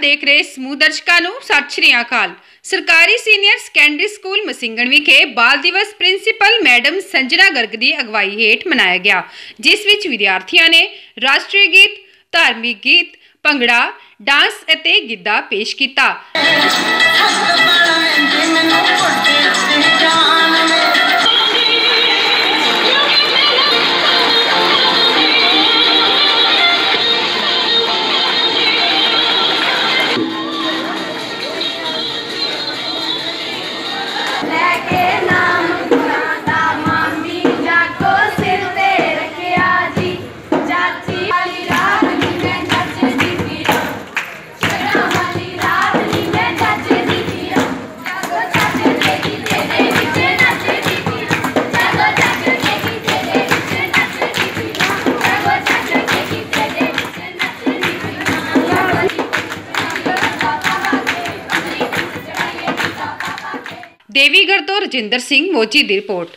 ਵੇਖ ਰਹੇ ਸਮੂਹ ਦਰਸ਼ਕਾਂ ਨੂੰ, ਸਤਿ ਸ਼੍ਰੀ ਅਕਾਲ। ਸਰਕਾਰੀ ਸੀਨੀਅਰ ਸੈਕੰਡਰੀ ਸਕੂਲ ਮਸਿੰਗਣ ਵਿਖੇ ਬਾਲ ਦਿਵਸ ਪ੍ਰਿੰਸੀਪਲ ਮੈਡਮ ਸੰਜਨਾ ਗਰਗ ਦੀ ਅਗਵਾਈ ਹੇਠ ਮਨਾਇਆ ਗਿਆ, ਜਿਸ ਵਿੱਚ ਵਿਦਿਆਰਥੀਆਂ ਨੇ ਰਾਸ਼ਟਰੀ ਗੀਤ, ਧਾਰਮਿਕ ਗੀਤ, ਭੰਗੜਾ, ਡਾਂਸ ਅਤੇ ਗਿੱਧਾ ਪੇਸ਼ ਕੀਤਾ। ਦੇਵੀਗੜ ਤੋਂ ਰਜਿੰਦਰ ਸਿੰਘ ਮੋਚੀ ਦੀ ਰਿਪੋਰਟ।